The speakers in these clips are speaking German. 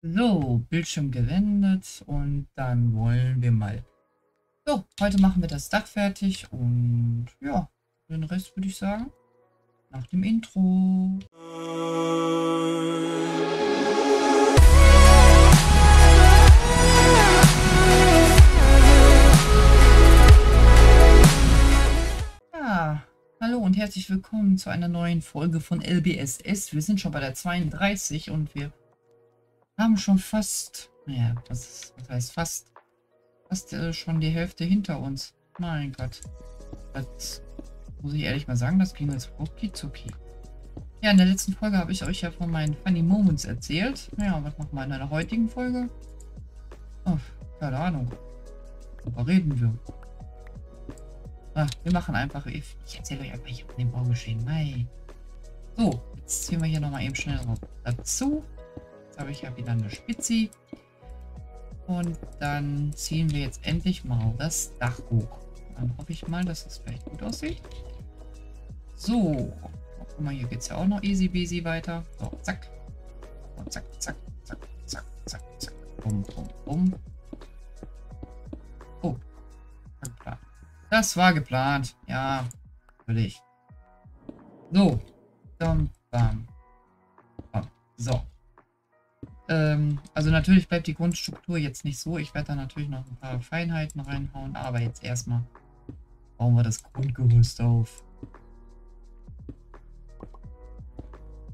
So, Bildschirm gewendet und dann wollen wir mal. So, heute machen wir das Dach fertig und ja, den Rest würde ich sagen, nach dem Intro. Ja, hallo und herzlich willkommen zu einer neuen Folge von LBSS. Wir sind schon bei der 32 und wir haben schon fast, naja, was, was heißt fast, fast äh, schon die Hälfte hinter uns. Mein Gott. Das muss ich ehrlich mal sagen, das ging jetzt rucki zucki. Ja, in der letzten Folge habe ich euch ja von meinen Funny Moments erzählt. Ja, was machen wir in der heutigen Folge? Oh, keine Ahnung. Worüber reden wir? Ach, wir machen einfach, ich, ich erzähle euch einfach hier von dem Baugeschehen. Nein. So, jetzt ziehen wir hier nochmal eben schnell dazu habe ich ja wieder eine Spitze. Und dann ziehen wir jetzt endlich mal das Dach hoch. Dann hoffe ich mal, dass das vielleicht gut aussieht. So. Guck mal, hier geht es ja auch noch easy peasy weiter. So, zack. Und zack, zack, zack, zack, zack, zack. Bum, bum, bum. Oh. Das war geplant. Ja, natürlich. So. Bam. bam. So. Ähm, also natürlich bleibt die Grundstruktur jetzt nicht so. Ich werde da natürlich noch ein paar Feinheiten reinhauen. Aber jetzt erstmal bauen wir das Grundgerüst auf.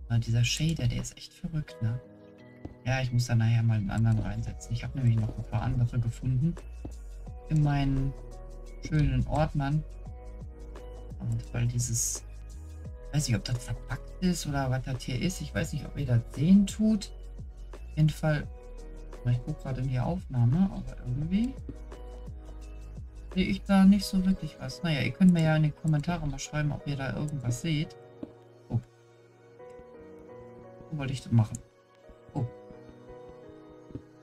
Aber dieser Shader, der ist echt verrückt, ne? Ja, ich muss da nachher mal einen anderen reinsetzen. Ich habe nämlich noch ein paar andere gefunden. In meinen schönen Ordnern. Und weil dieses... Ich weiß nicht, ob das verpackt ist oder was das hier ist. Ich weiß nicht, ob ihr das sehen tut jeden Fall, ich gucke gerade in die Aufnahme, aber irgendwie sehe ich da nicht so wirklich was. Naja, ihr könnt mir ja in die Kommentare mal schreiben, ob ihr da irgendwas seht. Oh. So wollte ich das machen. Oh.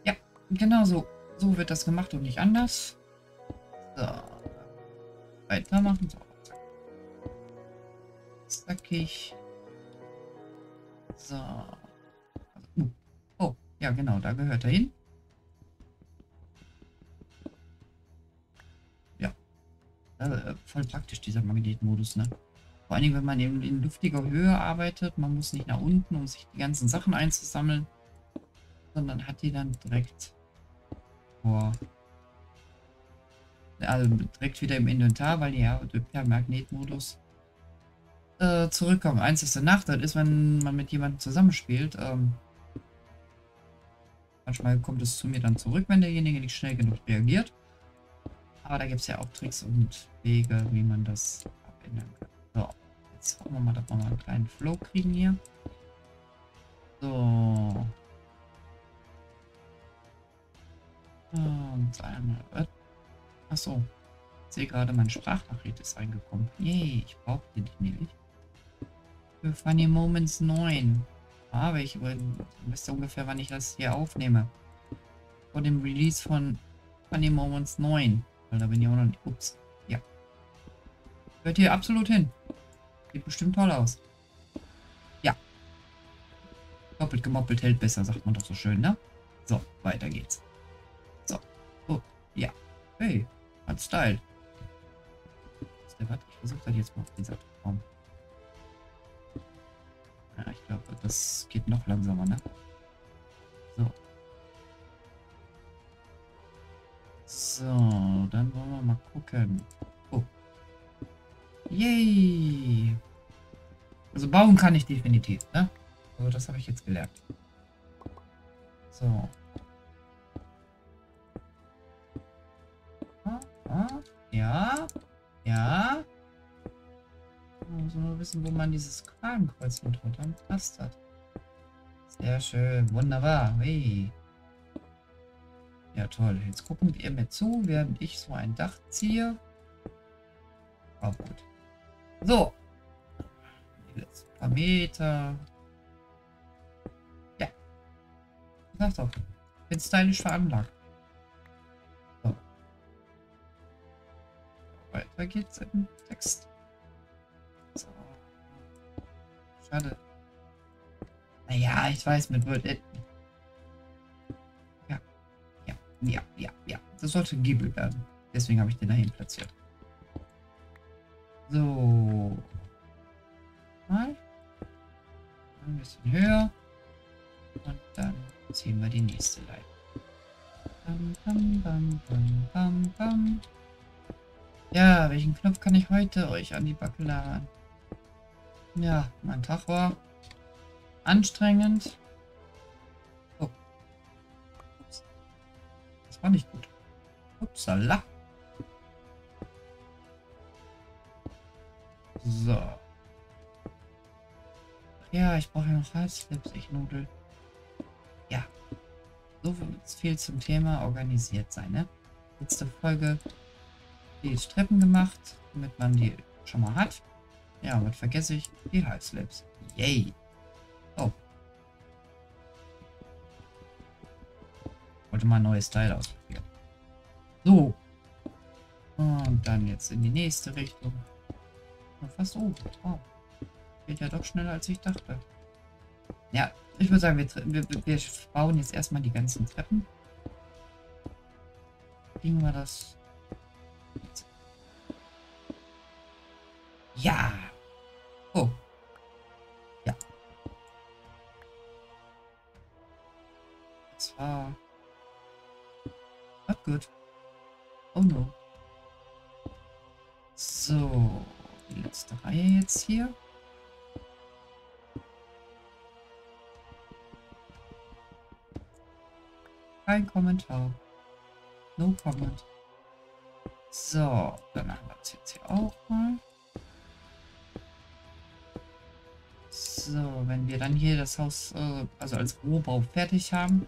Ja, genau so. So wird das gemacht und nicht anders. So. Weitermachen. So. Zackig. So. Ja, genau, da gehört er hin. Ja. Äh, voll praktisch, dieser Magnetmodus, ne? Vor allen Dingen, wenn man eben in luftiger Höhe arbeitet, man muss nicht nach unten, um sich die ganzen Sachen einzusammeln, sondern hat die dann direkt vor. Also direkt wieder im Inventar, weil ja per Magnetmodus äh, zurückkommen. Einzigste Nachteil ist, wenn man mit jemandem zusammenspielt, ähm, Manchmal kommt es zu mir dann zurück, wenn derjenige nicht schnell genug reagiert. Aber da gibt es ja auch Tricks und Wege, wie man das abändern kann. So, jetzt hoffen wir mal, dass wir mal einen kleinen Flow kriegen hier. So. Und einmal. Achso. Ich sehe gerade, mein Sprachnachricht ist reingekommen. Yay, ich brauche den nämlich. Für Funny Moments 9. Aber ich wisst ungefähr, wann ich das hier aufnehme. Vor dem Release von Funny Moments 9. Weil da bin ich auch noch nicht. Ups. Ja. Hört hier absolut hin. Sieht bestimmt toll aus. Ja. Doppelt gemoppelt hält besser, sagt man doch so schön, ne? So, weiter geht's. So. Oh, ja. Hey, hat Style. Ist der was? Ich versuche das jetzt mal auf den Raum. Ja, ich glaube, das geht noch langsamer, ne? So. So, dann wollen wir mal gucken. Oh. Yay! Also bauen kann ich definitiv, ne? Also das habe ich jetzt gelernt. So. Ah, ah, ja. Ja wissen, wo man dieses Kragenkreuz mit runter passt hat. Sehr schön, wunderbar. Hey. Ja, toll. Jetzt gucken ihr mir zu, während ich so ein Dach ziehe. Auch gut. So. Jetzt ein paar Meter. Ja. Sag doch. Bin stylisch veranlagt. So. Weiter geht's im Text. Schade. Naja, ich weiß, mit Word Edit. Ja, ja, ja. Das sollte ein Giebel werden. Deswegen habe ich den dahin platziert. So. Mal. Ein bisschen höher. Und dann ziehen wir die nächste Leiter. Bam, bam, bam, bam, bam, bam. Ja, welchen Knopf kann ich heute euch an die Backe laden? Ja, mein Tag war anstrengend. Oh. Das war nicht gut. Upsala. So. Ja, ich brauche ja noch Halsflips, ich Nudel. Ja. So viel zum Thema organisiert sein, ne? Letzte Folge die Treppen gemacht, damit man die schon mal hat. Ja, was vergesse ich? Die Halsflips. Yay. Oh. Wollte mal ein neues Teil ausprobieren. So. Und dann jetzt in die nächste Richtung. Fast oben. Oh. Geht ja doch schneller, als ich dachte. Ja, ich würde sagen, wir, wir, wir bauen jetzt erstmal die ganzen Treppen. Kriegen wir das Oh no. So. Die letzte Reihe jetzt hier. Kein Kommentar. No comment. So, dann haben wir es jetzt hier auch mal. So, wenn wir dann hier das Haus, äh, also als Rohbau fertig haben.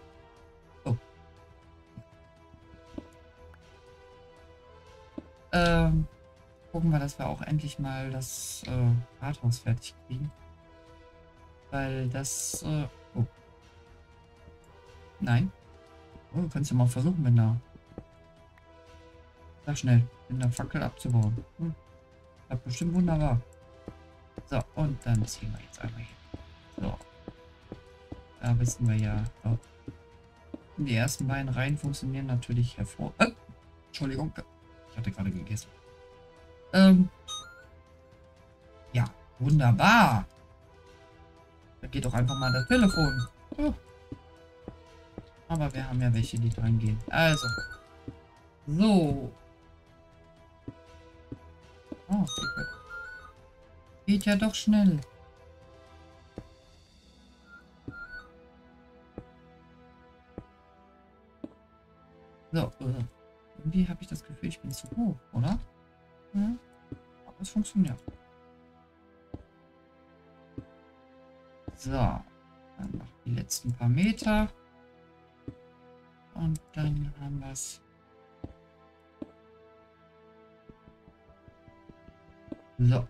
Dass wir auch endlich mal das äh, Rathaus fertig kriegen. Weil das, äh, oh. Nein. Oh, kannst du mal versuchen, mit einer... Sag schnell, mit einer Fackel abzubauen. Hm. Das bestimmt wunderbar. So, und dann ziehen wir jetzt einmal hin. So. Da wissen wir ja. Oh. Die ersten beiden Reihen funktionieren natürlich hervor. Äh, Entschuldigung. Ich hatte gerade gegessen. Ähm. Ja, wunderbar. Da geht doch einfach mal das Telefon. Oh. Aber wir haben ja welche, die dran gehen. Also. So. Oh, Geht ja doch schnell. Dann noch die letzten paar Meter. Und dann haben wir es. So.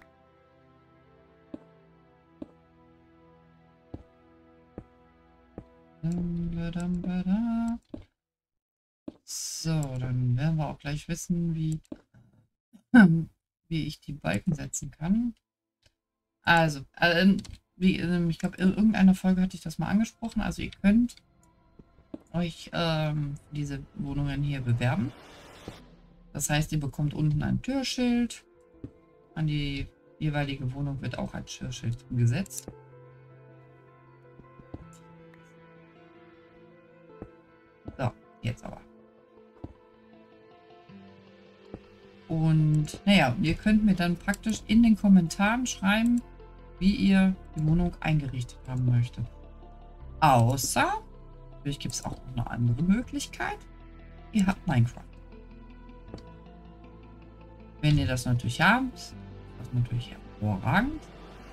So, dann werden wir auch gleich wissen, wie, wie ich die Balken setzen kann. Also, äh, wie, äh, ich glaube, in irgendeiner Folge hatte ich das mal angesprochen. Also ihr könnt euch ähm, diese Wohnungen hier bewerben. Das heißt, ihr bekommt unten ein Türschild. An die jeweilige Wohnung wird auch ein Türschild gesetzt. So, jetzt aber. Und naja, ihr könnt mir dann praktisch in den Kommentaren schreiben, wie ihr die Wohnung eingerichtet haben möchtet. Außer, vielleicht gibt es auch noch eine andere Möglichkeit, ihr habt Minecraft. Wenn ihr das natürlich habt, ist das natürlich hervorragend.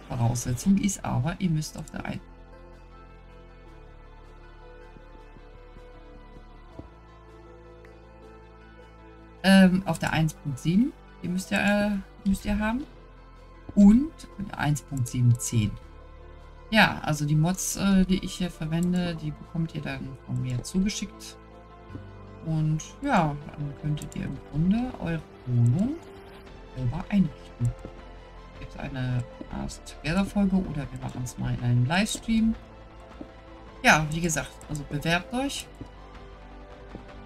Voraussetzung ist aber, ihr müsst auf der einen Ähm, auf der 1.7, die müsst ihr, äh, müsst ihr haben. Und 1.710. Ja, also die Mods, äh, die ich hier verwende, die bekommt ihr dann von mir zugeschickt. Und ja, dann könntet ihr im Grunde eure Wohnung selber einrichten. Gibt eine Ask Together Folge oder wir machen es mal in einem Livestream. Ja, wie gesagt, also bewerbt euch.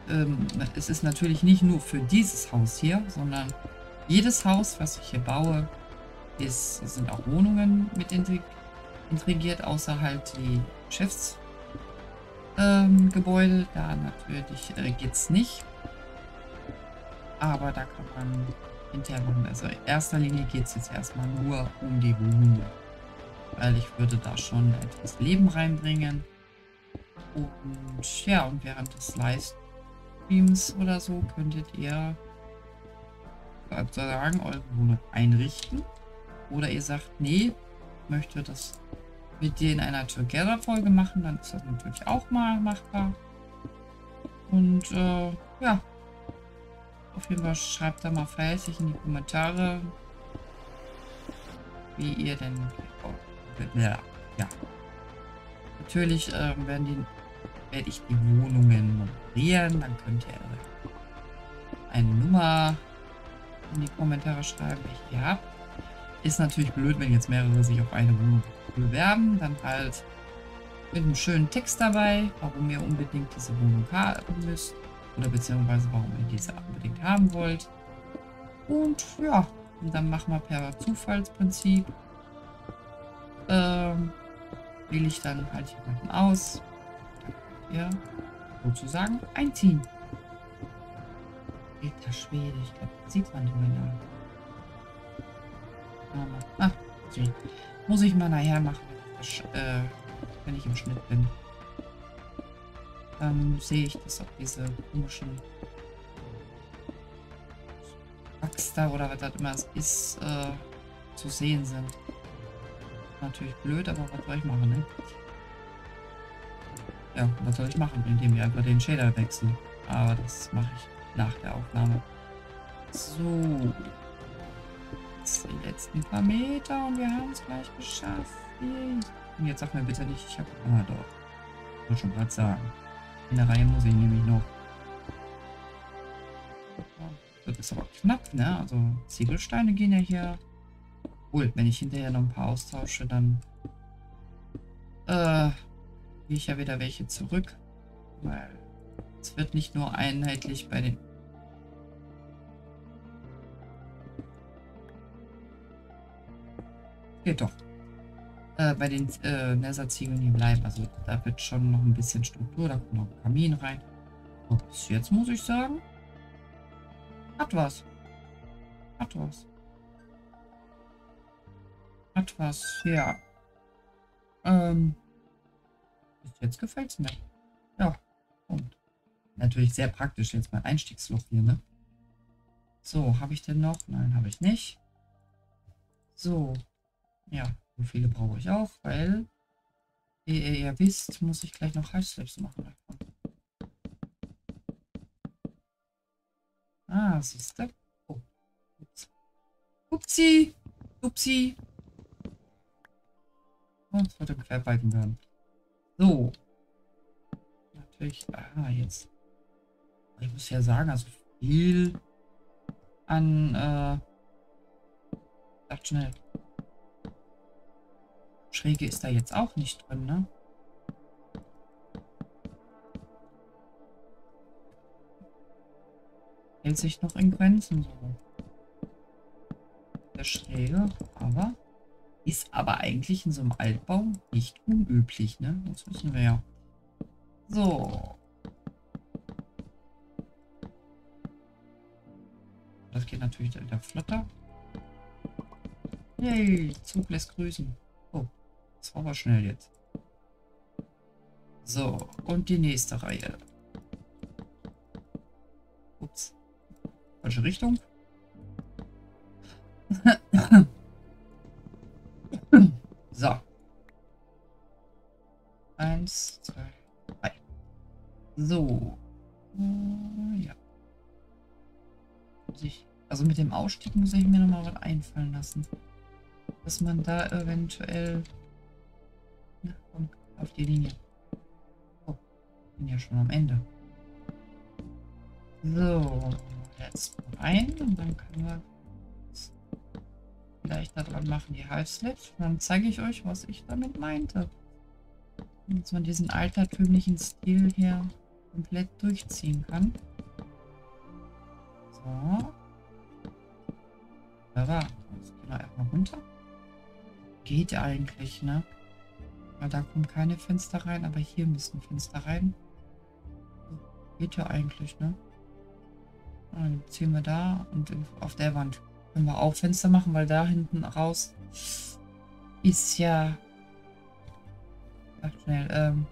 ähm, es ist natürlich nicht nur für dieses Haus hier, sondern jedes Haus, was ich hier baue, ist, sind auch Wohnungen mit integriert, außer halt die Geschäftsgebäude. Ähm, da natürlich äh, geht es nicht. Aber da kann man hinterher machen. Also in erster Linie geht es jetzt erstmal nur um die Wohnungen. Weil ich würde da schon etwas Leben reinbringen. Und ja, und während des Livestreams oder so könntet ihr sozusagen eure Wohnung einrichten. Oder ihr sagt, nee, möchte das mit dir in einer Together-Folge machen, dann ist das natürlich auch mal machbar. Und äh, ja, auf jeden Fall schreibt da mal fleißig in die Kommentare, wie ihr denn... Ja, ja. Natürlich äh, werden die, werde ich die Wohnungen moderieren. Dann könnt ihr eine Nummer in die Kommentare schreiben, welche ihr habt. Ist natürlich blöd, wenn jetzt mehrere sich auf eine Wohnung bewerben. Dann halt mit einem schönen Text dabei, warum ihr unbedingt diese Wohnung haben müsst. Oder beziehungsweise warum ihr diese unbedingt haben wollt. Und ja, und dann machen wir per Zufallsprinzip. Ähm, wähle ich dann halt jemanden aus. Ja, sozusagen einziehen. Alter Schwede, ich glaube, das sieht man nicht mehr. Ach, so. Muss ich mal nachher machen, äh, wenn ich im Schnitt bin. Dann sehe ich, dass auch diese komischen Baxter oder was das immer ist, äh, zu sehen sind. Natürlich blöd, aber was soll ich machen, ne? Ja, was soll ich machen, indem wir einfach den Shader wechseln. Aber das mache ich nach der Aufnahme. So. Letzten paar Meter und wir haben es gleich geschafft. Und jetzt sag mir bitte nicht, ich habe... Ah, doch. Wollte schon gerade sagen. In der Reihe muss ich nämlich noch. Das ist aber knapp, ne? Also Ziegelsteine gehen ja hier. Cool, wenn ich hinterher noch ein paar austausche, dann äh, gehe ich ja wieder welche zurück. Weil es wird nicht nur einheitlich bei den Geht doch äh, bei den äh, Nether-Ziegeln hier bleiben. Also da wird schon noch ein bisschen Struktur, da kommt noch ein Kamin rein. Und bis jetzt muss ich sagen, hat was. Hat was. Hat was, ja. Ähm, bis jetzt gefällt es mir. Ja, und natürlich sehr praktisch jetzt mein Einstiegsloch hier, ne? So, habe ich denn noch? Nein, habe ich nicht. So, ja. So viele brauche ich auch, weil, wie ihr ja wisst, muss ich gleich noch Halbslips machen. Ah, siehst du? Oh. Ups. Upsi! Upsi! Oh, es sollte querbalken werden. So. Natürlich. Ah, jetzt. Ich muss ja sagen, also viel an, äh, sagt schnell. Schräge ist da jetzt auch nicht drin, ne? Hält sich noch in Grenzen so. Der Schräge, aber ist aber eigentlich in so einem Altbau nicht unüblich, ne? Das wissen wir ja. So. Das geht natürlich wieder flotter. Yay, Zug lässt grüßen. Das war aber schnell jetzt. So, und die nächste Reihe. Ups. Falsche Richtung. so. Eins, zwei, drei. So. Uh, ja. also mit dem Ausstieg muss ich mir noch mal was einfallen lassen. Dass man da eventuell die Linie. Oh, bin ja schon am Ende. So, jetzt rein und dann können wir vielleicht daran machen, die Halbslips. Dann zeige ich euch, was ich damit meinte. Jetzt mal diesen altertümlichen Stil hier komplett durchziehen kann. So. Aber, jetzt gehen wir erstmal runter. Geht eigentlich, ne? Weil da kommen keine Fenster rein, aber hier müssen Fenster rein. Geht ja eigentlich, ne? Dann ziehen wir da und auf der Wand können wir auch Fenster machen, weil da hinten raus ist ja... Ach, schnell, ähm...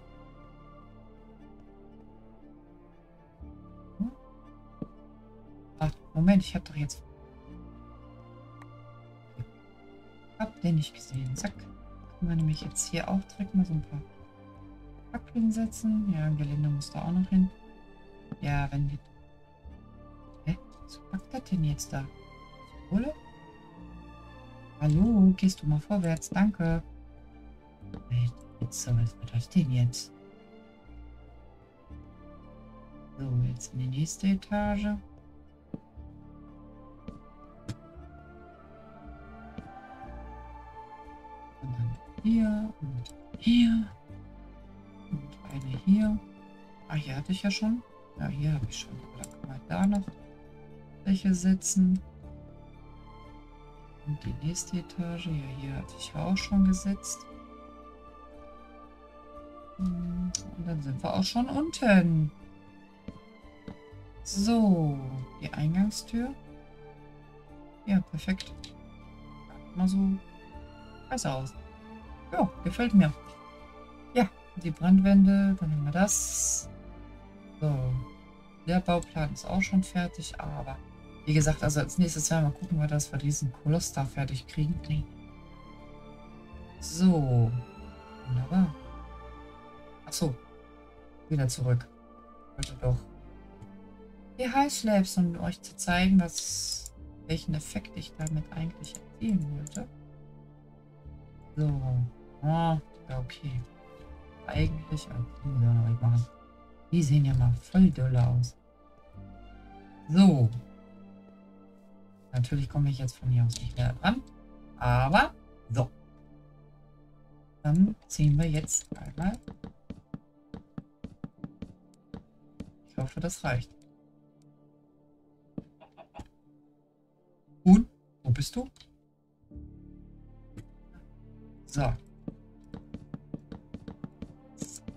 Hm? Ach, Moment, ich habe doch jetzt... Hab den nicht gesehen. Zack. Können wir nämlich jetzt hier auch direkt mal so ein paar Fackeln setzen. Ja, ein Gelände muss da auch noch hin. Ja, wenn die... Hä? Was packt das denn jetzt da? Kohle? Hallo, gehst du mal vorwärts? Danke. Hey, jetzt, was das denn jetzt? So, jetzt in die nächste Etage. Hier und hier. Und eine hier. Ah, hier hatte ich ja schon. Ja, hier habe ich schon. Da kann man da noch welche setzen. Und die nächste Etage. Ja, hier hatte ich auch schon gesetzt. Hm, und dann sind wir auch schon unten. So, die Eingangstür. Ja, perfekt. Mal so besser aus. Ja, gefällt mir. Ja, die Brandwände, dann haben wir das. So, der Bauplan ist auch schon fertig, aber wie gesagt, also als nächstes Jahr mal gucken wir, dass wir diesen Koloss da fertig kriegen. So, wunderbar. Achso, wieder zurück. Wollte doch die High Labs, um euch zu zeigen, was, welchen Effekt ich damit eigentlich erzielen wollte. So. Ah, ja, okay. Eigentlich, also, die, machen. die sehen ja mal voll doll aus. So. Natürlich komme ich jetzt von hier aus nicht mehr dran. Aber, so. Dann ziehen wir jetzt einmal. Ich hoffe, das reicht. Und? Wo bist du? So.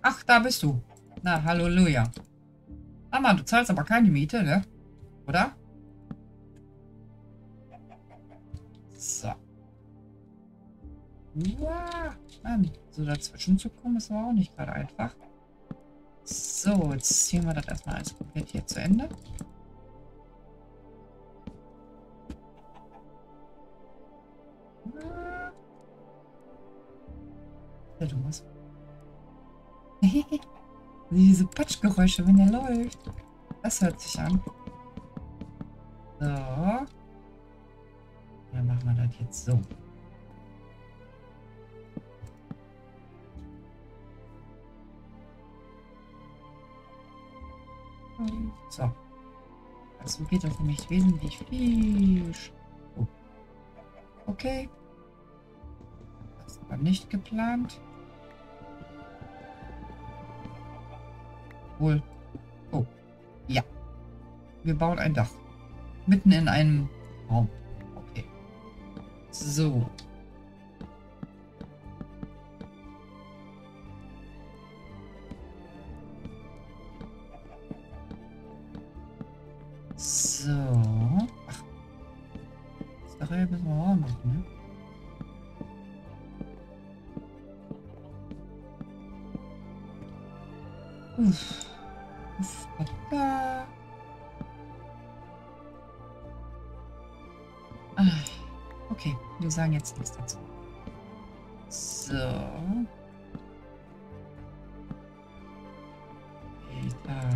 Ach, da bist du. Na, Halleluja. Mama, du zahlst aber keine Miete, ne? Oder? So. Ja, Mann, so dazwischen zu kommen, ist aber auch nicht gerade einfach. So, jetzt ziehen wir das erstmal alles komplett hier zu Ende. Ja, du musst. Diese Patschgeräusche, wenn er läuft. Das hört sich an. So. Dann machen wir das jetzt so. So. Also geht das nämlich wesentlich viel. Oh. Okay. Das war nicht geplant. Wohl. Oh. Ja. Wir bauen ein Dach. Mitten in einem Raum. Okay. So. So. Wir sagen jetzt nichts dazu. So. Da.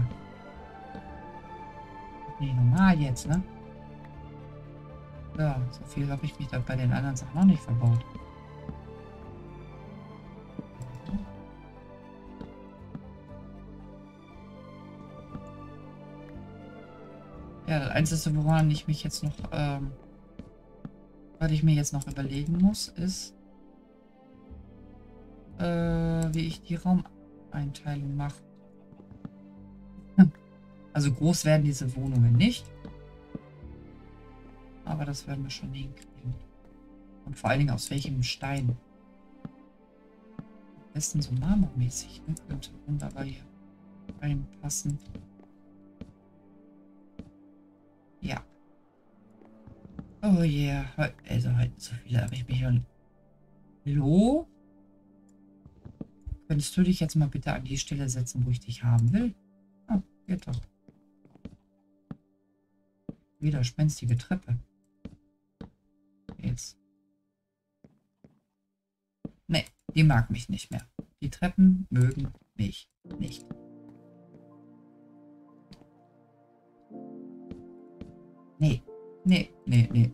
Nee, normal jetzt, ne? Ja, so viel habe ich mich da bei den anderen Sachen noch nicht verbaut. Ja, das Einzige, woran ich mich jetzt noch, ähm, was ich mir jetzt noch überlegen muss, ist, äh, wie ich die Raumeinteilung mache. Also groß werden diese Wohnungen nicht. Aber das werden wir schon hinkriegen. Und vor allen Dingen aus welchem Stein. Am besten so marmormäßig. Ne? Könnte wunderbar hier reinpassen. Oh yeah. Also heute so viele habe ich mich schon. Hallo? Könntest du dich jetzt mal bitte an die Stelle setzen, wo ich dich haben will? Ah, geht doch. Widerspenstige Treppe. Jetzt. Nee, die mag mich nicht mehr. Die Treppen mögen mich nicht. Nee, nee, nee, nee.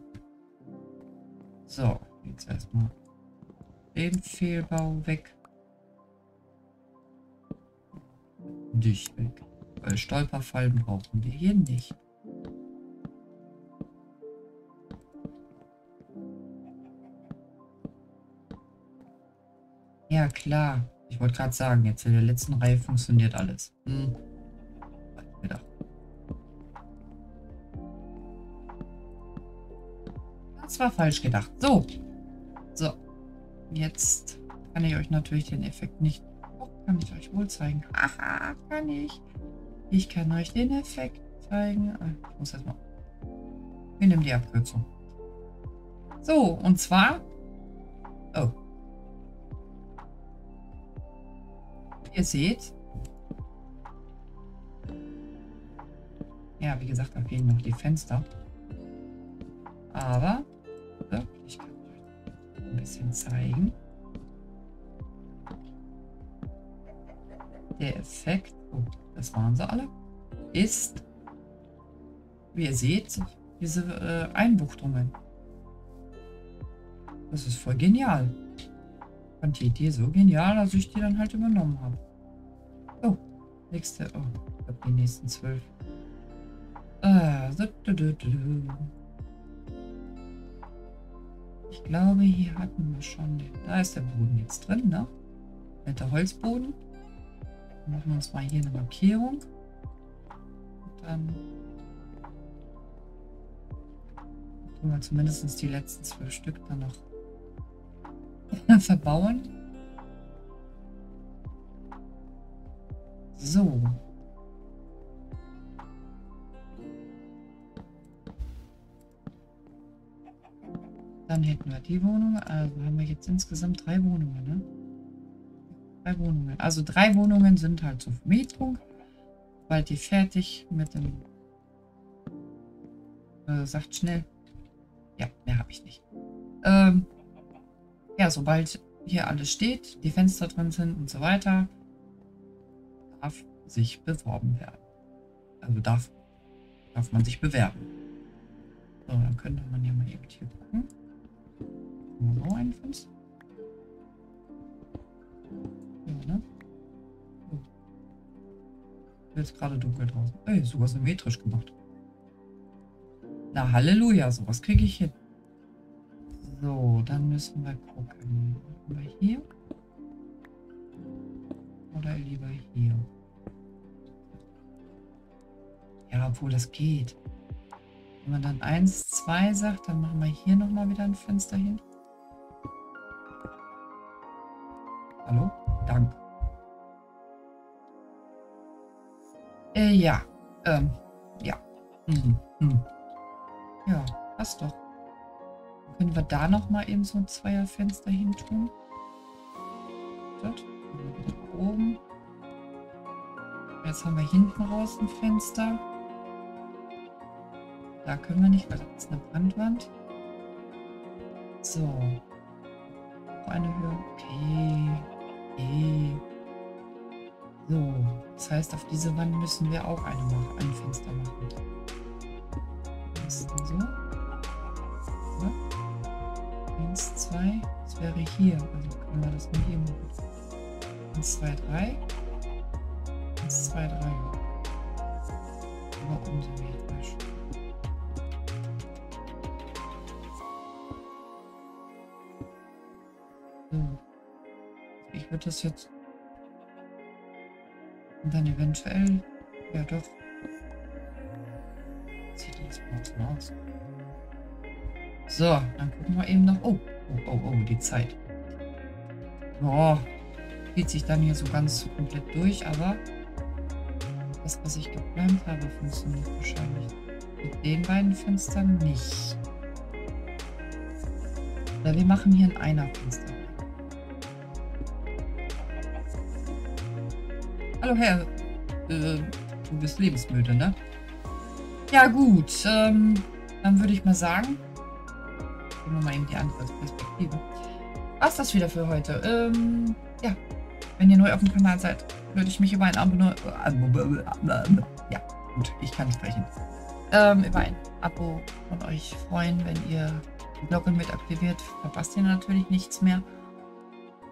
Fehlbau weg. Dich weg. Weil Stolperfallen brauchen wir hier nicht. Ja, klar. Ich wollte gerade sagen, jetzt in der letzten Reihe funktioniert alles. Hm. Das war falsch gedacht. So. So. Jetzt kann ich euch natürlich den Effekt nicht... Oh, kann ich euch wohl zeigen. Haha, kann ich. Ich kann euch den Effekt zeigen. Ah, ich muss erstmal... Wir nehmen die Abkürzung. So, und zwar... Oh. ihr seht, ja, wie gesagt, da fehlen noch die Fenster. Aber, zeigen. Der Effekt, oh, das waren sie alle, ist, wie ihr seht, diese äh, Einbuchtungen. Das ist voll genial. Fand die Idee so genial, dass ich die dann halt übernommen habe. Oh, nächste. Oh, ich glaube die nächsten zwölf. Ah, ich glaube, hier hatten wir schon den. Da ist der Boden jetzt drin, ne? Der Holzboden. Dann machen wir uns mal hier eine Markierung. Und dann tun wir zumindest die letzten zwölf Stück dann noch verbauen. So. Dann hätten wir die Wohnung. Also haben wir jetzt insgesamt drei Wohnungen, ne? Drei Wohnungen. Also drei Wohnungen sind halt zur Vermietung. Bald die fertig mit dem... Äh, sagt schnell. Ja, mehr habe ich nicht. Ähm, ja, sobald hier alles steht, die Fenster drin sind und so weiter, darf sich beworben werden. Also darf, darf man sich bewerben. So, dann könnte man ja mal eben hier gucken. So, ein Fenster. Ja, ne? So. Jetzt gerade dunkel draußen. Ey, sogar symmetrisch gemacht. Na, Halleluja, sowas kriege ich hin. So, dann müssen wir gucken. Lieber hier? Oder lieber hier? Ja, obwohl das geht. Wenn man dann 1, 2 sagt, dann machen wir hier nochmal wieder ein Fenster hin. Hallo? Dank. Äh, ja. Ähm, ja. Mhm. Mhm. Ja, passt doch. Können wir da noch mal eben so ein Zweierfenster hin tun? Dort. Oben. Jetzt haben wir hinten raus ein Fenster. Da können wir nicht, weil das ist eine Brandwand. So. Eine Höhe. Okay. Okay. So. Das heißt, auf diese Wand müssen wir auch eine, ein Fenster machen. Ist so. 1, 2, das wäre hier. Also können wir das nur hier machen. 1, 2, 3. 1, 2, 3. Aber unsymmetrisch. So. Würde das jetzt und dann eventuell, ja doch, Maus, Maus, Maus. So, dann gucken wir eben noch. Oh, oh, oh, oh, die Zeit. Boah, geht sich dann hier so ganz komplett durch, aber das, was ich geplant habe, funktioniert wahrscheinlich mit den beiden Fenstern nicht. Wir machen hier ein Einer-Fenster. Hallo Herr, äh, du bist lebensmüde, ne? Ja gut, ähm, dann würde ich mal sagen, gehen wir mal eben die andere Perspektive. Was das wieder für heute? Ähm, ja, wenn ihr neu auf dem Kanal seid, würde ich mich über ein Abo... Ja, gut, ich kann sprechen. Ähm, über ein Abo von euch freuen, wenn ihr die Glocke mit aktiviert. Verpasst ihr natürlich nichts mehr.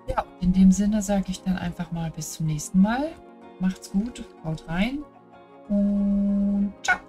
Ja, in dem Sinne sage ich dann einfach mal bis zum nächsten Mal. Macht's gut, haut rein und ciao.